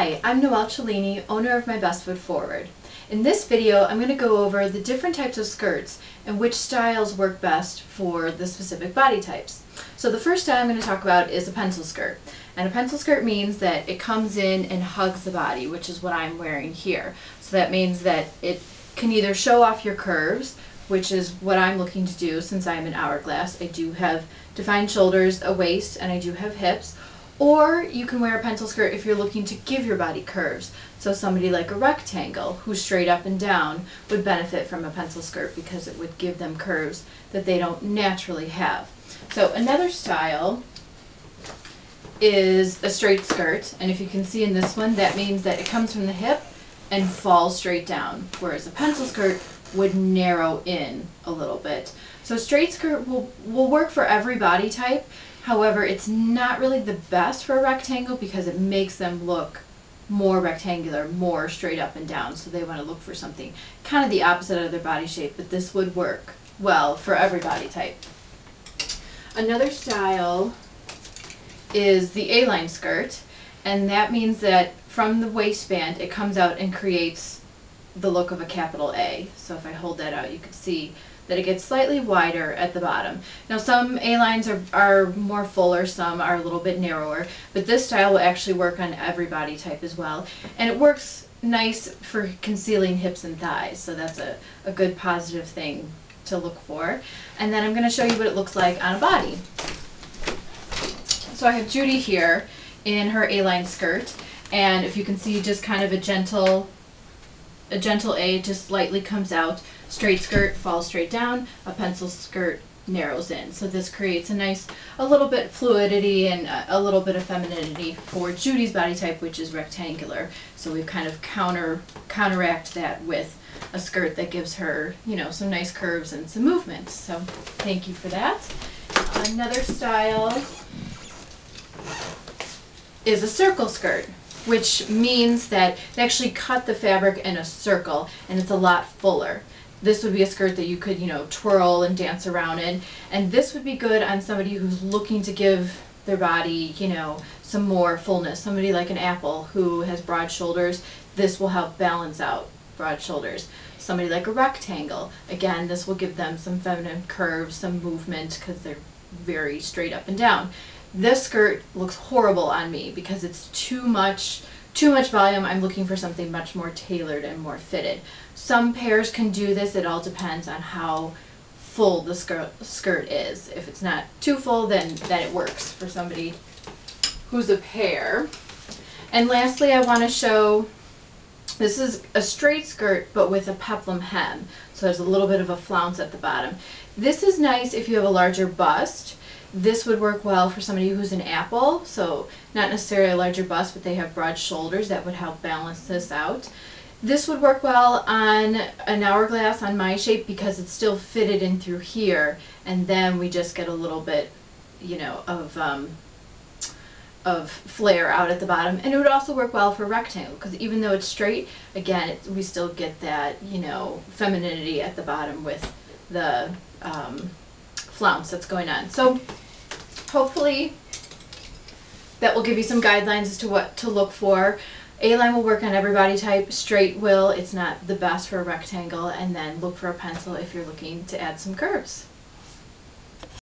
Hi, I'm Noelle Cellini, owner of My Best Foot Forward. In this video, I'm going to go over the different types of skirts and which styles work best for the specific body types. So the first style I'm going to talk about is a pencil skirt. And a pencil skirt means that it comes in and hugs the body, which is what I'm wearing here. So that means that it can either show off your curves, which is what I'm looking to do since I'm an hourglass. I do have defined shoulders, a waist, and I do have hips, or you can wear a pencil skirt if you're looking to give your body curves. So somebody like a rectangle who's straight up and down would benefit from a pencil skirt because it would give them curves that they don't naturally have. So another style is a straight skirt. And if you can see in this one, that means that it comes from the hip and falls straight down. Whereas a pencil skirt would narrow in a little bit. So straight skirt will, will work for every body type. However, it's not really the best for a rectangle because it makes them look more rectangular, more straight up and down. So they want to look for something kind of the opposite of their body shape, but this would work well for every body type. Another style is the A-line skirt, and that means that from the waistband it comes out and creates the look of a capital A. So if I hold that out, you can see that it gets slightly wider at the bottom. Now some A-lines are, are more fuller, some are a little bit narrower, but this style will actually work on every body type as well. And it works nice for concealing hips and thighs, so that's a, a good positive thing to look for. And then I'm going to show you what it looks like on a body. So I have Judy here in her A-line skirt, and if you can see just kind of a gentle a gentle A just lightly comes out. Straight skirt falls straight down. A pencil skirt narrows in. So this creates a nice, a little bit fluidity and a, little bit of femininity for Judy's body type, which is rectangular. So we kind of counter counteract that with a skirt that gives her, you know, some nice curves and some movement. So thank you for that. Another style is a circle skirt which means that they actually cut the fabric in a circle and it's a lot fuller. This would be a skirt that you could, you know, twirl and dance around in. And this would be good on somebody who's looking to give their body, you know, some more fullness. Somebody like an apple who has broad shoulders, this will help balance out broad shoulders. Somebody like a rectangle, again, this will give them some feminine curves, some movement because they're very straight up and down this skirt looks horrible on me because it's too much too much volume. I'm looking for something much more tailored and more fitted. Some pears can do this. It all depends on how full the skirt, skirt is. If it's not too full, then, then it works for somebody who's a pear. And lastly, I want to show, this is a straight skirt, but with a peplum hem. So there's a little bit of a flounce at the bottom. This is nice if you have a larger bust this would work well for somebody who's an apple, so not necessarily a larger bust, but they have broad shoulders. That would help balance this out. This would work well on an hourglass on my shape because it's still fitted in through here, and then we just get a little bit, you know, of um, of flare out at the bottom. And it would also work well for rectangle because even though it's straight, again, it, we still get that, you know, femininity at the bottom with the um, flounce that's going on. So hopefully that will give you some guidelines as to what to look for. A-line will work on every body type. Straight will, it's not the best for a rectangle. And then look for a pencil if you're looking to add some curves.